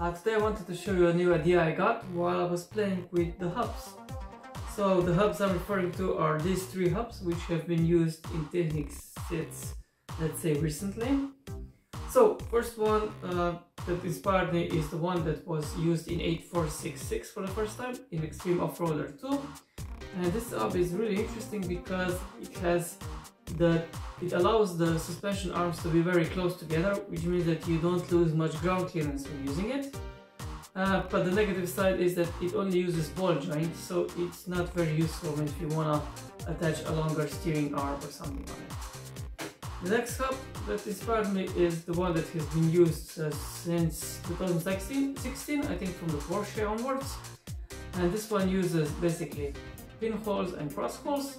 Uh, today I wanted to show you a new idea I got while I was playing with the hubs. So the hubs I'm referring to are these three hubs which have been used in Technics sets, let's say recently. So first one uh, that inspired me is the one that was used in 8466 for the first time in Extreme Off-Roader 2. And this hub is really interesting because it has the it allows the suspension arms to be very close together, which means that you don't lose much ground clearance when using it. Uh, but the negative side is that it only uses ball joint, so it's not very useful if you want to attach a longer steering arm or something on it. The next hub that inspired me is the one that has been used uh, since 2016, 16, I think from the Porsche onwards. And this one uses basically pinholes and cross holes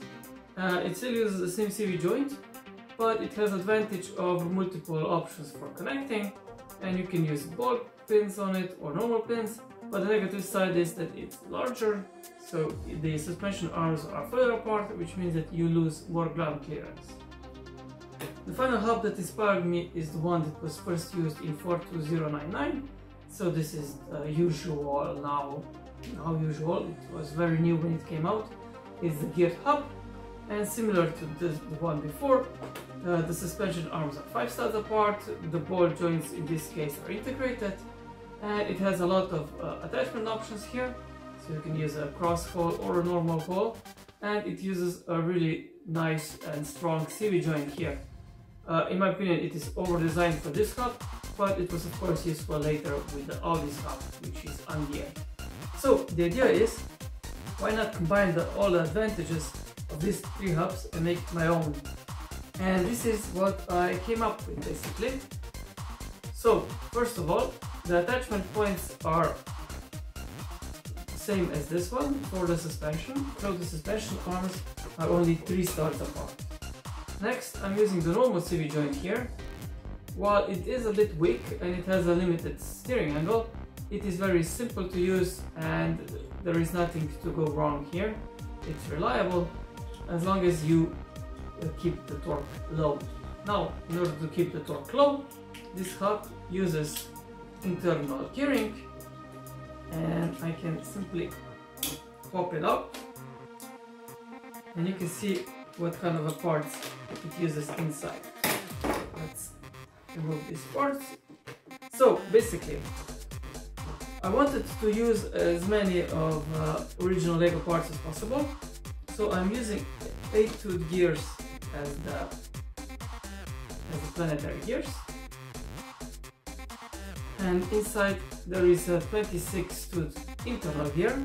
uh, it still uses the same CV joint, but it has advantage of multiple options for connecting, and you can use ball pins on it or normal pins, but the negative side is that it's larger, so the suspension arms are further apart, which means that you lose more ground clearance. The final hub that inspired me is the one that was first used in 42099, so this is uh, usual now, now usual, it was very new when it came out, is the geared hub, and similar to the one before, uh, the suspension arms are 5 studs apart, the ball joints in this case are integrated, and it has a lot of uh, attachment options here, so you can use a cross hole or a normal hole, and it uses a really nice and strong CV joint here. Uh, in my opinion, it is over-designed for this hub, but it was of course useful later with the Audi's hub, which is ungeared. So the idea is, why not combine the, all the advantages of these three hubs and make my own. And this is what I came up with basically. So first of all, the attachment points are same as this one for the suspension. So the suspension arms are only three studs apart. Next, I'm using the normal CV joint here. While it is a bit weak and it has a limited steering angle, it is very simple to use and there is nothing to go wrong here. It's reliable as long as you uh, keep the torque low. Now, in order to keep the torque low, this hub uses internal gearing and I can simply pop it up and you can see what kind of a parts it uses inside. Let's remove these parts. So basically, I wanted to use as many of uh, original Lego parts as possible so I'm using 8 tooth gears as the as the planetary gears. And inside there is a 26 tooth internal gear.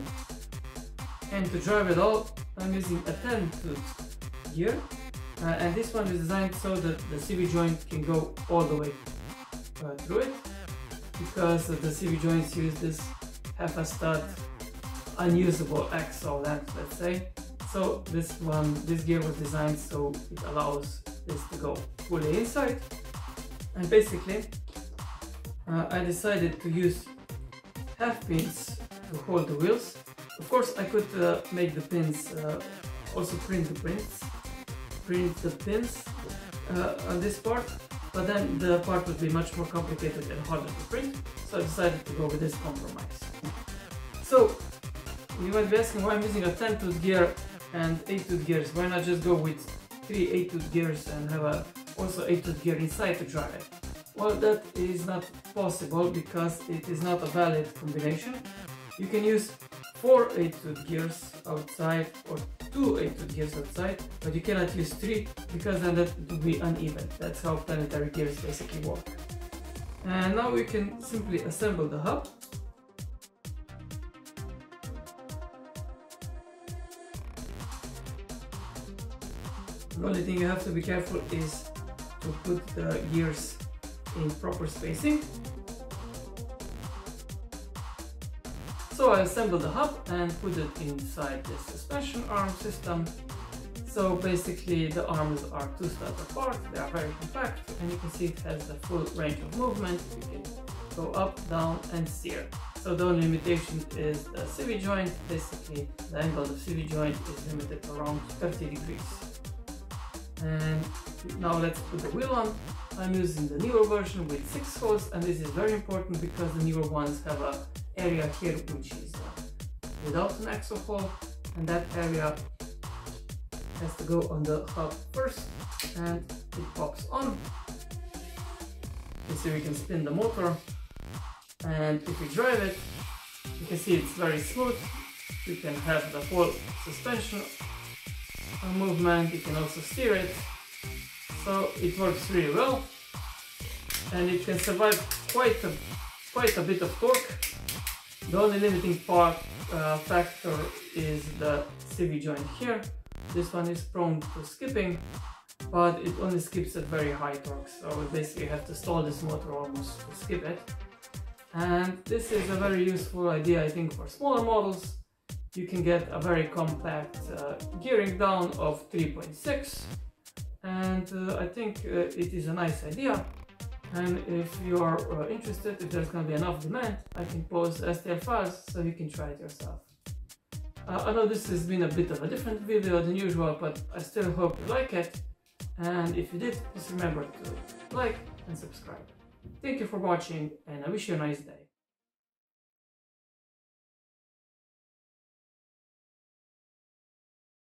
And to drive it all, I'm using a 10 tooth gear. Uh, and this one is designed so that the CV joint can go all the way uh, through it because the CV joints use this half a stud unusable axle length, let's say, so this one, this gear was designed so it allows this to go fully inside. And basically, uh, I decided to use half pins to hold the wheels. Of course, I could uh, make the pins, uh, also print the prints, print the pins uh, on this part, but then the part would be much more complicated and harder to print, so I decided to go with this compromise. So, you might be asking why I'm using a 10 tooth gear and 8 tooth gears. Why not just go with 3 8 tooth gears and have a also 8 tooth gear inside to drive it? Well, that is not possible because it is not a valid combination. You can use 4 8 tooth gears outside or 2 8 tooth gears outside, but you cannot use 3 because then that would be uneven. That's how planetary gears basically work. And now we can simply assemble the hub The only thing you have to be careful is to put the gears in proper spacing. So I assembled the hub and put it inside the suspension arm system. So basically the arms are two steps apart, they are very compact and you can see it has the full range of movement. You can go up, down and steer. So the only limitation is the CV joint. Basically the angle of the CV joint is limited around 30 degrees. And now let's put the wheel on. I'm using the newer version with 6 holes and this is very important because the newer ones have a area here which is without an axle hole and that area has to go on the hub first and it pops on. You see we can spin the motor and if we drive it you can see it's very smooth. You can have the whole suspension movement, you can also steer it. So it works really well and it can survive quite a, quite a bit of torque. The only limiting part uh, factor is the CV joint here. This one is prone to skipping, but it only skips at very high torque, so we basically have to stall this motor almost to skip it. And this is a very useful idea I think for smaller models. You can get a very compact uh, gearing down of 3.6 and uh, I think uh, it is a nice idea and if you are uh, interested, if there's gonna be enough demand, I can post STL files so you can try it yourself. Uh, I know this has been a bit of a different video than usual, but I still hope you like it. And if you did, just remember to like and subscribe. Thank you for watching and I wish you a nice day.